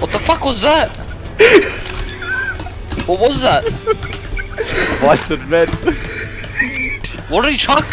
What the fuck was that? what was that? i said men. What did he chuck?